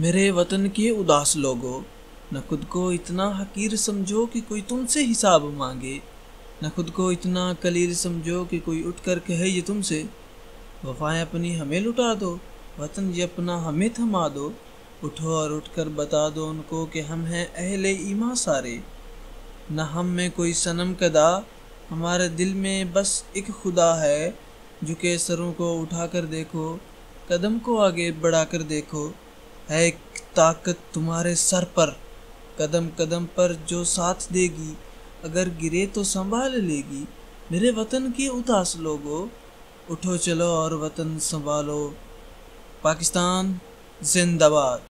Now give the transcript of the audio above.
मेरे वतन के उदास लोगों, न खुद को इतना हकीर समझो कि कोई तुमसे हिसाब मांगे, न खुद को इतना कलील समझो कि कोई उठकर कहे ये तुमसे, वफाएँ अपनी हमें लुटा दो, वतन ये अपना हमें थमा दो, उठो और उठकर बता दो उनको कि हम हैं अहले ईमा सारे। न हम में कोई सनम कदा, हमारे दिल में बस एक खुदा है, झुके सरों को उठाकर देखो, कदम को आगे बढ़ाकर देखो। है एक ताकत तुम्हारे सर पर, कदम कदम पर जो साथ देगी, अगर गिरे तो संभाल लेगी। मेरे वतन के उदास लोगो, उठो चलो और वतन संभालो। पाकिस्तान, जिंदाबाद।